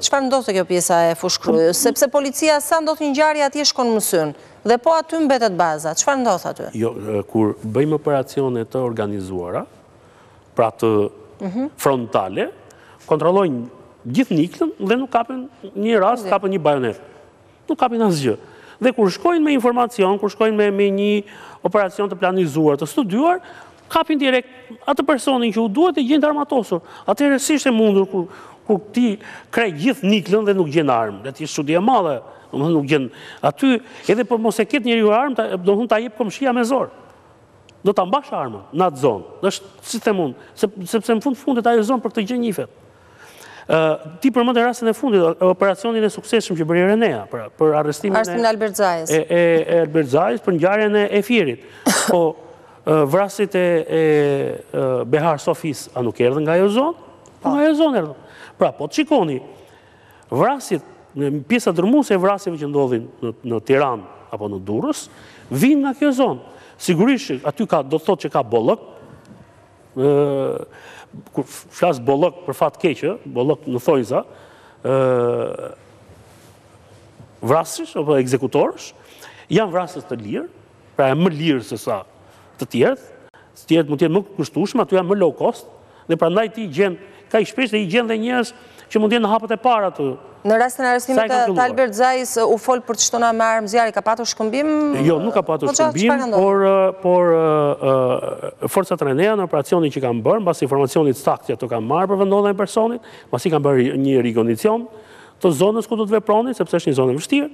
Çfarë ndodh te kjo pjesa e Fushë-Krujës? Sepse policia sa ndodh një ngjarje atje shkon mësyn. Dhe po aty mbetet baza. Çfarë ndodh aty? Jo, kur bëjmë operacione të organizuara, pra të frontale, kontrollojnë gjithë Niklën dhe nuk kapin, një rast kapin një bajonetë. Nuk kapin asgjë. Dhe kur shkojnë me informacion, kur shkojnë me, me një operacion të planizuar, të studuar, kapin direkt atë personin që u duhet e gjejnë të armatosur. Atëherë s'është e mundur kur kur ti kreh gjithë Niklën dhe nuk gjen armë, dhe është çudi e madhe, domethënë nuk gjen aty, edhe po mos e ketë njeriu armë, domethënë ta jep komshia me zor. Do ta mbash armën në atë zonë. Është si them unë, sepse në fund fundit ajo zonë për këtë gjë njifet. Ti përmende rastin e fundit, operacionin e suksesshëm që bëri Renea, pra, për arrestimin e... Arrestimin e Albert Zajës. E Albert Zajës për ngjarjen e Fierit. Po, vrasësit e Behar Sofisë, a nuk erdhën nga jo zonë? Po, nga ajo zonë erdhën. Pra, po të shikoni, vrasjet, pjesa dërrmuese e vrasjeve që ndodhin në Tiranë, apo në Durrës, vijnë nga kjo zonë. Sigurisht, aty ka, do të thotë që ka bollëk, kur flas bollëk për fat keq, ë, bollëk në thonjza, ë vrasësish apo ekzekutorësh, janë vrasës të lirë, pra janë më lirë se sa të tjerët, të tjerët mund të jenë më të kushtueshëm, aty janë më low cost dhe prandaj ti i gjen Kaq shpesh dhe i gjen dhe njerëz që mund të jenë në hapat e para të. Në rastin e arrestimit të Albert Zajës u fol për të shtona me armë zjarri, ka patur shkëmbim? Jo, nuk ka patur po shkëmbim, por por forcat Renea në operacionin që kanë bërë, mbas informacionit të saktë që ato kanë marrë për vendndodhjen e personit, mbasi kanë bërë një rikonicion të zonës ku do të vepronin, sepse është një zonë e vështirë,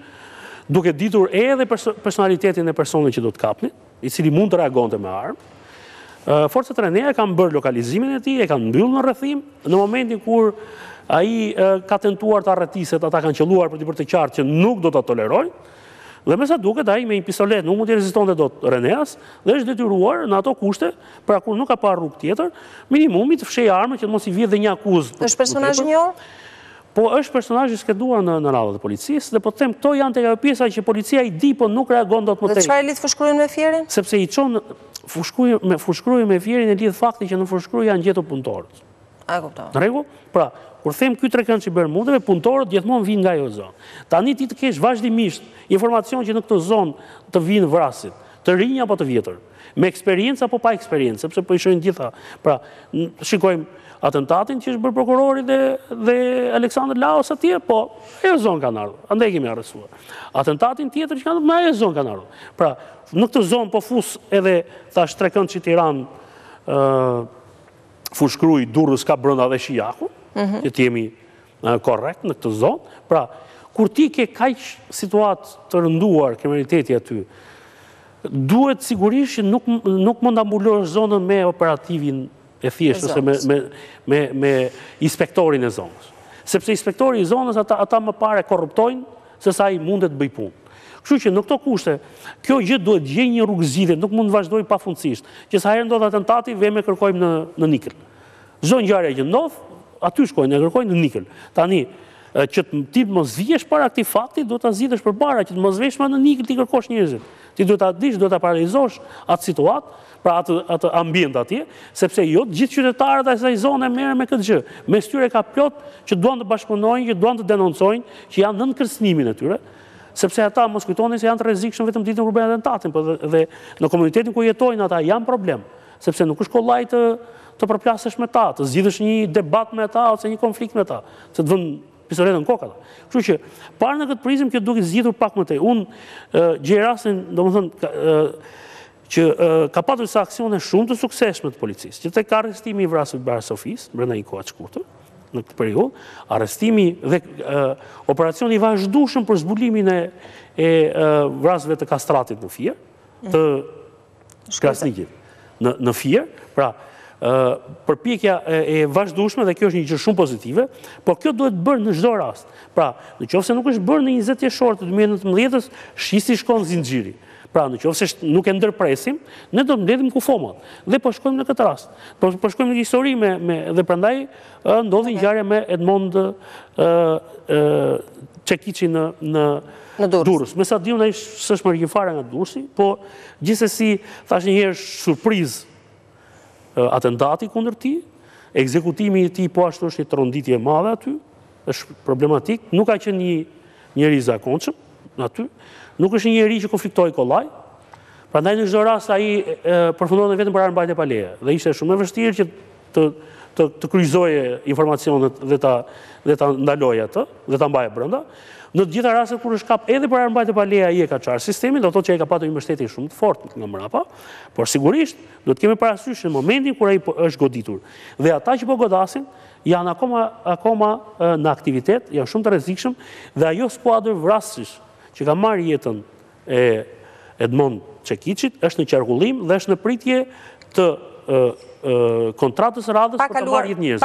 duke ditur edhe personalitetin e personit që do të kapnin. i cili mund të reagonte me armë. Forcat Renea e kanë bërë lokalizimin e tij, e kanë mbyllë në rrethim, në momentin kur ai ka tentuar të arratiset, ata kanë qëlluar për t'i bërë të qartë që nuk do ta tolerojnë. Dhe me sa duket ai me një pistoletë nuk mund t'i rezistonte dot Reneas dhe është detyruar në ato kushte, pra kur nuk ka parë rrugë tjetër, minimumi të fshejë armën që të mos i vijë dhe një akuzë. Është personazh i njohur? Po është personazh i skeduar në në radhët e policisë dhe po të them këto janë tek ajo pjesa që policia i di po nuk reagon dot më tej. Dhe çfarë e lidh Fushë-Krujën me Fierin? Sepse i çon Fushë-Krujën me Fushë-Krujën me Fierin e lidh fakti që në Fushë-Krujë janë gjetur punëtorët. A e kuptova. Në rregull? Pra, kur them ky trekëndësh i Bermudeve, punëtorët gjithmonë vijnë nga ajo zonë. Tani ti të kesh vazhdimisht informacion që në këtë zonë të vijnë vrasësit, të rinj apo të vjetër. Me eksperiencë apo pa eksperiencë, sepse po i shohim të gjitha. Pra, shikojmë atentatin që është bërë prokurorit dhe, dhe Aleksandër Laos atje, po ajo zonë kanë ardhur, andej i kemi arrestuar. Atentatin tjetër që kanë nga ajo zonë kanë ardhur. Pra, në këtë zonë po fus edhe thashë trekëndësh Tiranë uh, Fushë-Krujë Durrës ka brenda dhe Shijakun, mm -hmm. që të jemi korrekt në këtë zonë. Pra, kur ti ke kaq situatë të rënduar kriminaliteti aty, duhet sigurisht që nuk nuk mund ta mbulosh zonën me operativin e thjeshtë ose me me me me inspektorin e zonës. Sepse inspektori i zonës ata ata më parë e korruptojnë se sa ai mundet të bëj punë. Kështu që në këto kushte, kjo gjë duhet gjej një rrugëzgjidhje, nuk mund të vazhdojë pafundësisht. Që sa herë ndodh atentati, veme kërkojmë në në Nikël. Çdo ngjarje që ndodh, aty shkojnë, e kërkojnë në Nikël. Tani, që ti mos vihesh para këtij fakti, duhet ta zgjidhësh përpara, që të mos vesh në Nikël t'i kërkosh njerëzit. Ti duhet ta dish, duhet ta paralizosh atë situatë, pra atë atë ambient atje, sepse jo të gjithë qytetarët e asaj zone merren me këtë gjë. Mes tyre ka plot që duan të bashkëpunojnë, që duan të denoncojnë, që janë nën kërcënimin e tyre sepse ata mos kujtoni se janë të rrezikshëm vetëm ditën kur bëjnë atentatin, por dhe, dhe në komunitetin ku jetojnë ata janë problem. Sepse nuk është kollaj të të përplasesh me ta, të zgjidhësh një debat me ta ose një konflikt me ta, se të vënë pistoletën në kokë. Kështu që parë në këtë prizëm kjo duhet zgjidhur pak më tej. Unë gjej rastin, domethënë që ka patur disa aksione shumë të suksesshme të policisë, që tek arrestimi i vrasësve te Bar Sofia brenda një kohe të shkurtër në këtë periudhë, arrestimi dhe operacioni i vazhdueshëm për zbulimin e e vrasësve të Kastratit në Fier, të Krasnikit në Fier, pra përpjekja e vazhdueshme dhe kjo është një gjë shumë pozitive, por kjo duhet bërë në çdo rast. Pra, në qoftë se nuk është bërë në 20 qershor të 2019-s, shih si shkon zinxhiri. Pra, në qoftë se nuk e ndërpresim, ne do të mbledhim kufomat. Dhe po shkojmë në këtë rast. Po, po shkojmë në histori me, me dhe prandaj Ndodhi ngjarja me Edmond Çekiçin në në Durrës. Me sa di unë ai s'është marrë gjë fare nga Durrësi, po gjithsesi thashë një herë surprizë atentati kundër tij, ekzekutimi i tij po ashtu është një tronditje e madhe aty, është problematik, nuk ka qenë një njeri i zakonshëm aty, nuk është një njeri që konfliktohej kollaj. Prandaj në çdo rast ai përfundonte vetëm për armëmbajtje pa leje dhe ishte shumë e vështirë që të të të kryqëzoje informacionet dhe ta dhe ta ndaloje atë dhe ta mbaje brenda. Në të gjitha rastet kur është kap edhe për armëmbajtje pa leje ai e ka çarë sistemin, do të thotë që ai ka patur një mbështetje shumë të fortë nga mbrapa, por sigurisht do të kemi parasysh në momentin kur ai po, është goditur. Dhe ata që po godasin janë akoma akoma në aktivitet, janë shumë të rrezikshëm dhe ajo skuadër vrasësh që ka marrë jetën e Edmond Çekiçit është në qarkullim dhe është në pritje të kontratës së radhës për të marrë gjithë njerëzit.